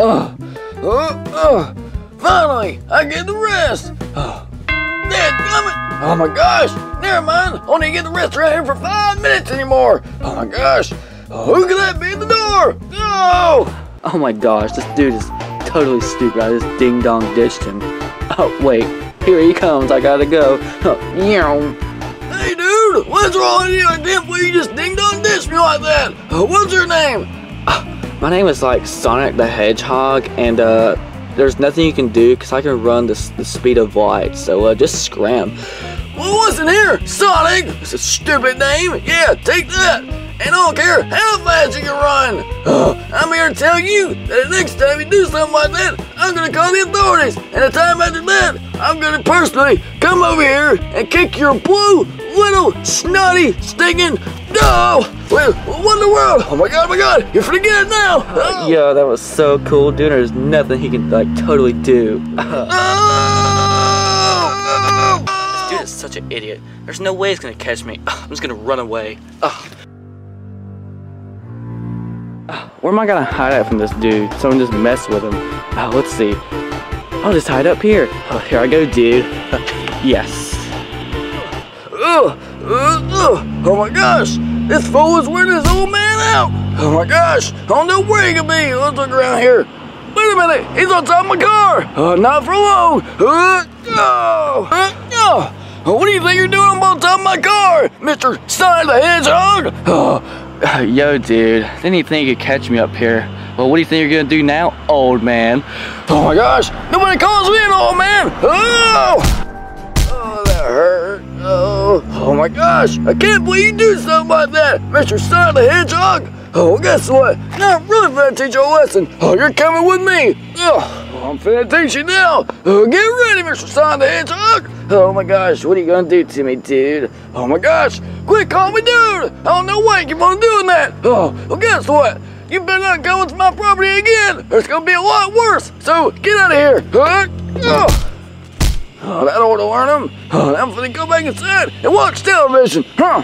Uh, uh, uh. Finally, I get the rest. Uh, Dad, coming. Oh my gosh. Never mind. Only get the rest right here for five minutes anymore. Oh my gosh. who could that be at the door? No. Oh my gosh, this dude is totally stupid. I just ding dong ditched him. Oh, wait. Here he comes. I gotta go. Hey, dude. What's wrong with you? I can't believe you just ding dong ditched me like that. What's your name? My name is like Sonic the Hedgehog, and uh, there's nothing you can do because I can run the, the speed of light. So uh, just scram. Well, what's in here? Sonic? It's a stupid name. Yeah, take that. And I don't care how fast you can run. I'm here to tell you that the next time you do something like that, I'm gonna call the authorities. And the time after that, I'm gonna personally come over here and kick your blue, little, snotty, stinking, no! Oh my god, oh my god, you're forgetting it now! Oh. Yeah, that was so cool, dude. There's nothing he can, like, totally do. oh! This dude is such an idiot. There's no way he's gonna catch me. I'm just gonna run away. Where am I gonna hide out from this dude? Someone just messed with him. Oh, let's see. I'll just hide up here. Oh, here I go, dude. yes. Uh, oh my gosh! This fool is wearing this old man out! Oh my gosh! I don't know where he could be! Let's look around here. Wait a minute! He's on top of my car! Uh, not for long! Uh, oh, uh. What do you think you're doing on top of my car, Mr. Sonic the Hedgehog? Oh. Yo, dude, didn't you think you could catch me up here? Well, what do you think you're gonna do now, old man? Oh my gosh, nobody calls me an old man! My gosh, I can't believe you do something like that, Mr. Sonic the Hedgehog! Oh, guess what? Now I'm really finna teach you a lesson. Oh, you're coming with me. Oh, I'm finna teach you now. Oh, get ready, Mr. Sonic the Hedgehog. Oh my gosh, what are you gonna do to me, dude? Oh my gosh, quit calling me dude. I don't know why you keep on doing that. Oh, well, guess what? You better not go into my property again, it's gonna be a lot worse. So get out of here. Huh? Oh. Oh, that ought to learn him. Oh, I'm gonna go back inside and watch television. Huh?